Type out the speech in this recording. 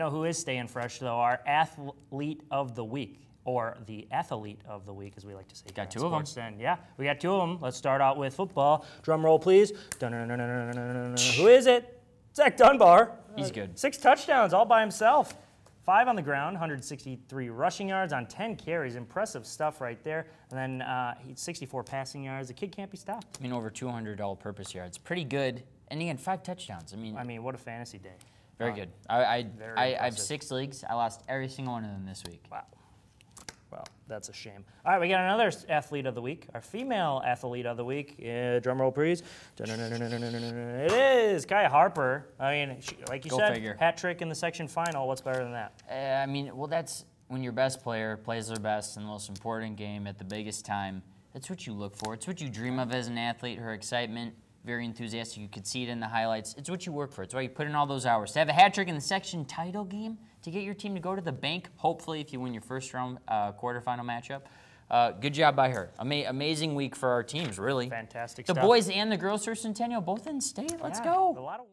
You know who is staying fresh though? Our athlete of the week, or the athlete of the week, as we like to say. Got two of 'em. Sports Den. Yeah, we got two of them. Let's start out with football. Drum roll, please. Who is it? Zack Dunbar. He's good. Six touchdowns all by himself. Five on the ground, 163 rushing yards on 10 carries. Impressive stuff right there. And then uh, he 64 passing yards. The kid can't be stopped. I mean, over 200 all-purpose yards. Pretty good. And he had five touchdowns. I mean, I mean, what a fantasy day. Very good. I, I, very I, I have six leagues. I lost every single one of them this week. Wow. Well, that's a shame. All right, we got another athlete of the week. Our female athlete of the week. Uh, drum roll, please. It is Khyah Harper. I mean, she, like you Go said, figure. hat trick in the section final. What's better than that? Uh, I mean, well, that's when your best player plays their best in the most important game at the biggest time. That's what you look for. It's what you dream of as an athlete. Her excitement, very enthusiastic. You could see it in the highlights. It's what you work for. It's why you put in all those hours. To have a hat trick in the section title game, to get your team to go to the bank, hopefully, if you win your first round uh, quarterfinal matchup. Uh, good job by her. Ama- amazing week for our teams, really. Fantastic The stuff. boys and the girls for Centennial both in state. Let's Yeah, go. A lot of